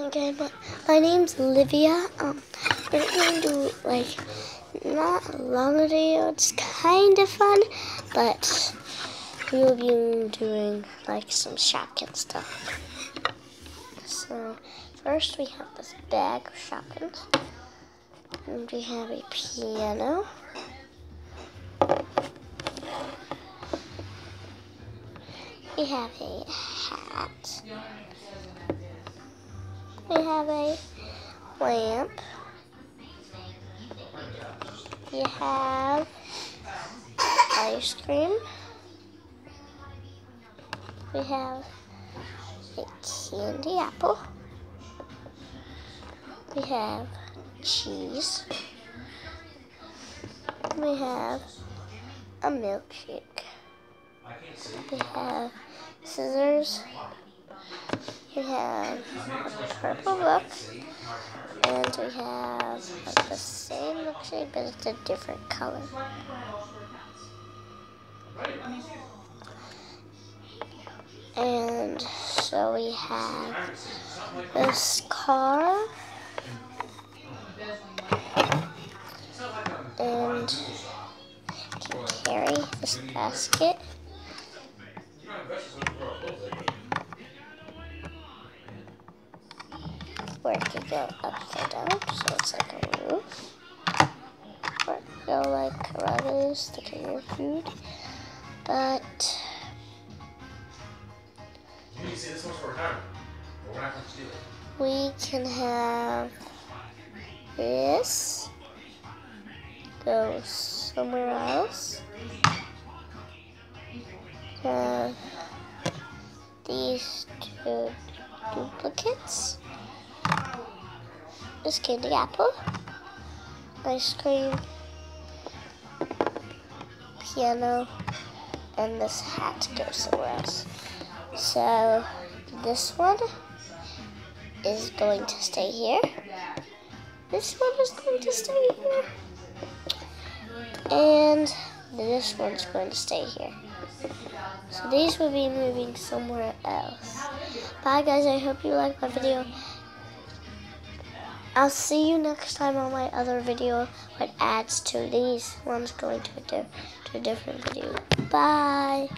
Okay, but my name's Olivia. Um, we're going to do like not a long video. It's kind of fun, but we will be doing like some Shopkins stuff. So first we have this bag of Shopkins, and we have a piano. We have a hat. We have a lamp. We have ice cream. We have a candy apple. We have cheese. We have a milkshake. We have scissors. We have a purple book. And we have like, the same milkshake, but it's a different color. And so we have this car. And can carry this basket. Where it could go upside down, so it's like a roof. Or it could go like sticking your food. But You can see this one's for retirement, but we're not going to steal it. we can have this go somewhere else. Have these two duplicates. This candy apple, ice cream, piano, and this hat goes somewhere else. So this one is going to stay here. This one is going to stay here. And this one's going to stay here. So these will be moving somewhere else. Bye guys, I hope you liked my video. I'll see you next time on my other video what adds to these ones going to a, to a different video. Bye.